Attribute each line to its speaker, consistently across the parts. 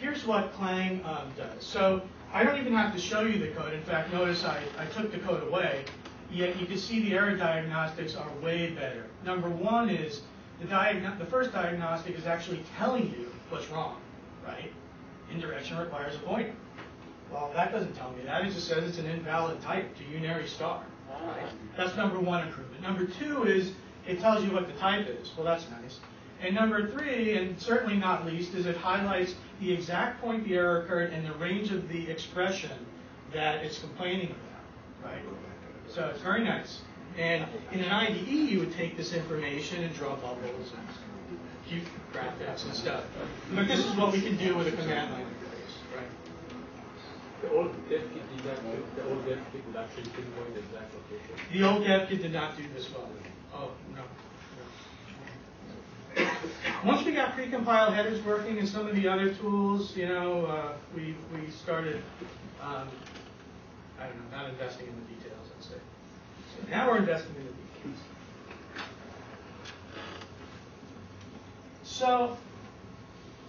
Speaker 1: here's what Clang um, does. So I don't even have to show you the code. In fact, notice I, I took the code away. Yet you can see the error diagnostics are way better. Number one is the, the first diagnostic is actually telling you what's wrong, right? Indirection requires a pointer. Well, that doesn't tell me that. It just says it's an invalid type to unary star. Right? That's number one improvement. Number two is it tells you what the type is. Well, that's nice. And number three, and certainly not least, is it highlights the exact point the error occurred and the range of the expression that it's complaining about. Right? So it's very nice. And in an IDE, you would take this information and draw bubbles and cute graphics and stuff. But this is what we can do with a command line interface, right?
Speaker 2: The old dev kit did not do, the old dev kit would actually pinpoint the exact location.
Speaker 1: The old dev kit did not do this well. Oh, no. no. Once we got precompiled headers working and some of the other tools, you know, uh, we, we started, um, I don't know, not investing in the details, I'd say. So now we're investing in the details. So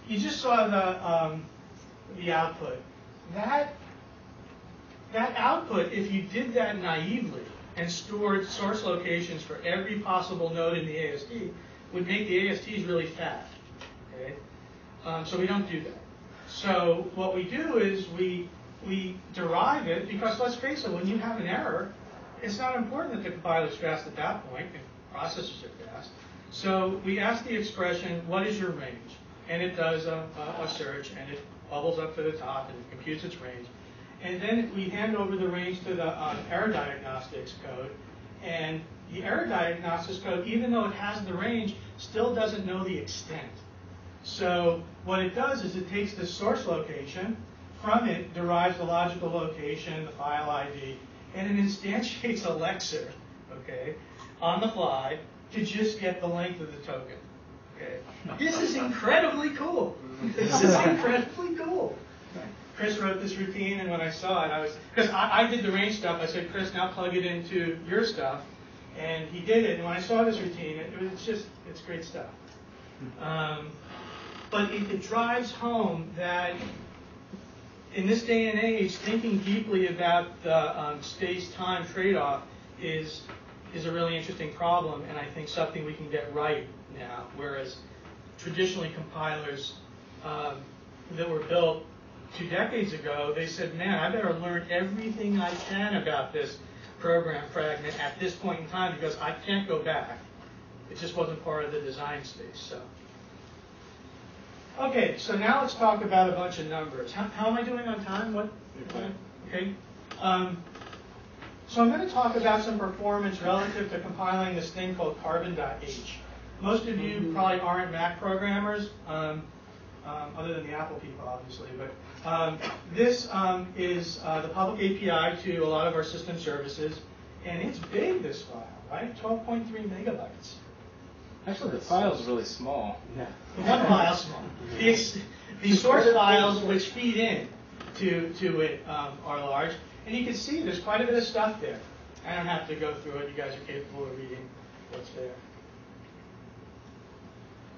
Speaker 1: you just saw the, um, the output. That that output, if you did that naively and stored source locations for every possible node in the AST, would make the ASTs really fat. Um, so we don't do that. So what we do is we we derive it because let's face it, when you have an error, it's not important that the compiler's fast at that point. If processors are fast. So we ask the expression, what is your range? And it does a, a, a search and it bubbles up to the top and it computes its range. And then we hand over the range to the um, error diagnostics code. And the error diagnostics code, even though it has the range, still doesn't know the extent. So what it does is it takes the source location, from it derives the logical location, the file ID, and it instantiates a lexer, okay, on the fly to just get the length of the token. Okay. This is incredibly cool. This is incredibly cool. Chris wrote this routine, and when I saw it, I was because I, I, did the range stuff. I said, Chris, now plug it into your stuff, and he did it. And when I saw this routine, it, it was just it's great stuff. Um, but it, it drives home that in this day and age, thinking deeply about the um, space-time trade-off is is a really interesting problem, and I think something we can get right now. Whereas traditionally compilers um, that were built two decades ago, they said, man, I better learn everything I can about this program fragment at this point in time because I can't go back. It just wasn't part of the design space. So, okay, so now let's talk about a bunch of numbers. How, how am I doing on time? What? Okay. Um, so I'm going to talk about some performance relative to compiling this thing called carbon.h. Most of you probably aren't Mac programmers. Um, um, other than the Apple people, obviously. But um, this um, is uh, the public API to a lot of our system services, and it's big, this file, right? 12.3 megabytes.
Speaker 3: Actually, the file is really small.
Speaker 1: Yeah. One file small. The, the source files which feed in to, to it um, are large, and you can see there's quite a bit of stuff there. I don't have to go through it. You guys are capable of reading what's there.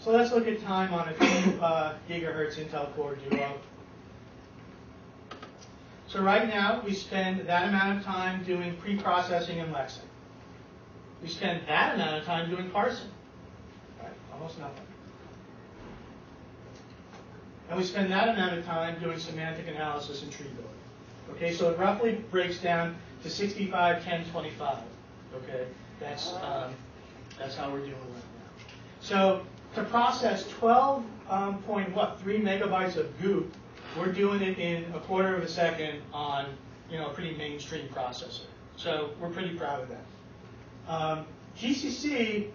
Speaker 1: So let's look at time on a 2 uh, gigahertz Intel Core Duo. So right now, we spend that amount of time doing pre-processing and lexing. We spend that amount of time doing parsing. Almost nothing. And we spend that amount of time doing semantic analysis and tree building. Okay, so it roughly breaks down to 65, 10, 25. Okay, that's um, that's how we're doing right now. So to process 12 um, point what three megabytes of goop, we're doing it in a quarter of a second on you know a pretty mainstream processor. So we're pretty proud of that. Um, GCC,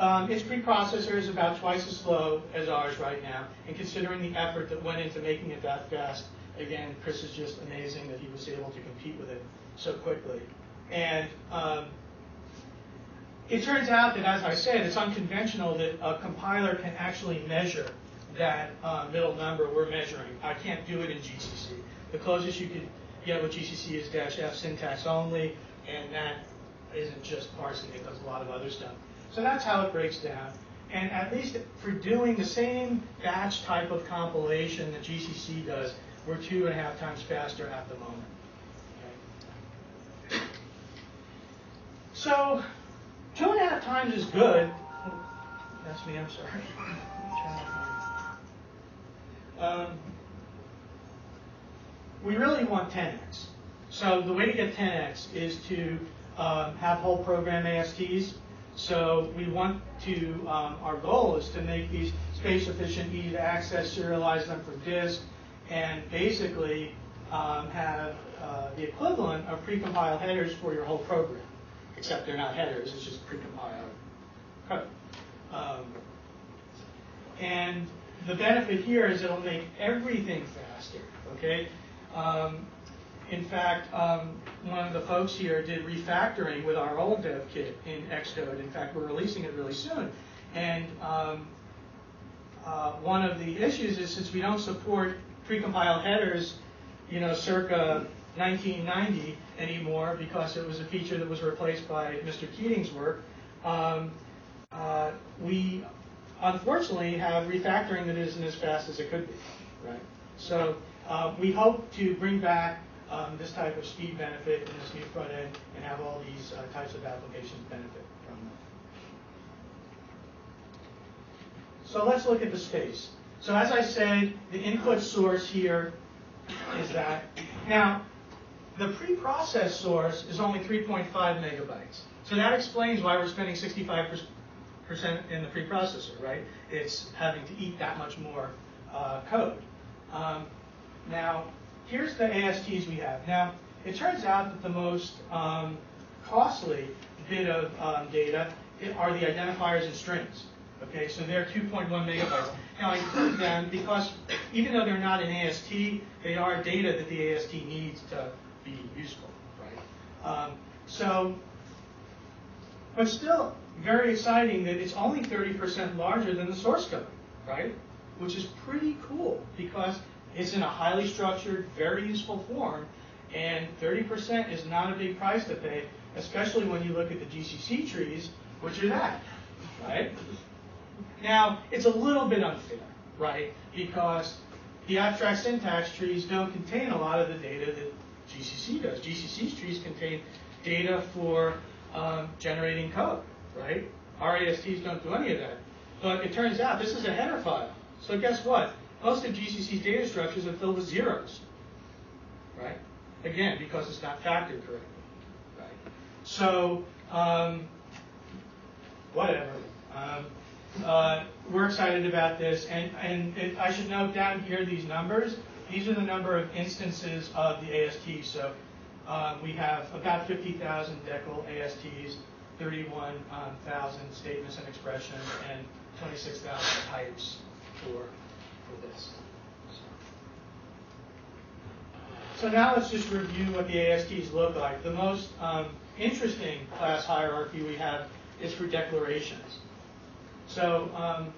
Speaker 1: um, its preprocessor is about twice as slow as ours right now, and considering the effort that went into making it that fast, again, Chris is just amazing that he was able to compete with it so quickly. And um, it turns out that, as I said, it's unconventional that a compiler can actually measure that uh, middle number we're measuring. I can't do it in GCC. The closest you could get with GCC is dash F syntax only, and that isn't just parsing, it does a lot of other stuff. So that's how it breaks down. and at least for doing the same batch type of compilation that GCC does, we're two and a half times faster at the moment. Okay. So, two and a half times is good. That's me, I'm sorry. Um, we really want 10x. So the way to get 10x is to um, have whole program ASTs. So we want to, um, our goal is to make these space efficient, easy to access, serialize them for disk, and basically um, have uh, the equivalent of precompiled headers for your whole program. Except they're not headers, it's just precompiled code. Um, and the benefit here is it'll make everything faster, okay? Um, in fact, um, one of the folks here did refactoring with our old dev kit in Xcode. In fact, we're releasing it really soon. And um, uh, one of the issues is since we don't support precompiled headers, you know, circa 1990 anymore because it was a feature that was replaced by Mr. Keating's work, um, uh, we unfortunately have refactoring that isn't as fast as it could be, right? So uh, we hope to bring back um, this type of speed benefit in this new front end and have all these uh, types of applications benefit from them. So let's look at the space. So as I said, the input source here is that. Now, the pre-processed source is only 3.5 megabytes. So that explains why we're spending 65% in the preprocessor, right? It's having to eat that much more uh, code. Um, now, here's the ASTs we have. Now, it turns out that the most um, costly bit of um, data are the identifiers and strings. Okay, so they're 2.1 megabytes. Now, I include them because even though they're not an AST, they are data that the AST needs to be useful, right? Um, so, but still very exciting that it's only 30% larger than the source code, right? Which is pretty cool because it's in a highly structured, very useful form, and 30% is not a big price to pay, especially when you look at the GCC trees, which are that, right? Now, it's a little bit unfair, right? Because the abstract syntax trees don't contain a lot of the data that GCC does. GCC's trees contain data for um, generating code, right? our ASTs don't do any of that. But it turns out this is a header file. So guess what? Most of GCC's data structures are filled with zeros, right? Again, because it's not factored correctly, right? So, um, whatever. Um, uh, we're excited about this, and, and it, I should note down here these numbers. These are the number of instances of the AST. So uh, we have about 50,000 DECL ASTs, 31,000 statements and expressions, and 26,000 types for, for this. So now let's just review what the ASTs look like. The most um, interesting class hierarchy we have is for declarations. So um,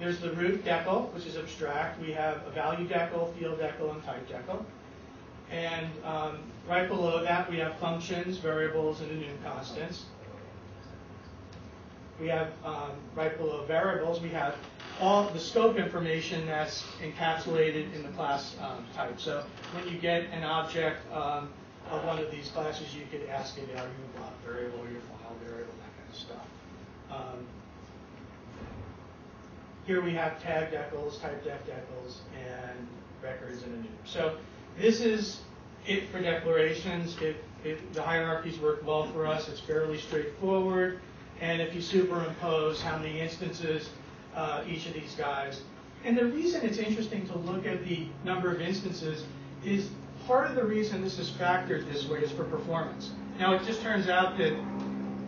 Speaker 1: the root Decl, which is abstract. We have a value Decl, field Decl, and type Decl. And um, right below that, we have functions, variables, and enum constants. We have, um, right below variables, we have all the scope information that's encapsulated in the class um, type. So when you get an object um, of one of these classes, you could ask it, are you a block variable your file variable, that kind of stuff. Um, here we have tag Decls, type def Decls, and records and new. So this is it for declarations. It, it, the hierarchies work well for us. It's fairly straightforward. And if you superimpose how many instances uh, each of these guys, and the reason it's interesting to look at the number of instances is part of the reason this is factored this way is for performance. Now it just turns out that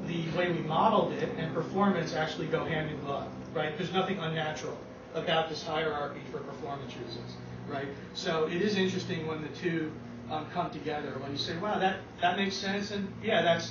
Speaker 1: the way we modeled it and performance actually go hand in glove, right? There's nothing unnatural about this hierarchy for performance reasons, right? So it is interesting when the two um, come together, when you say, wow, that, that makes sense, and yeah, that's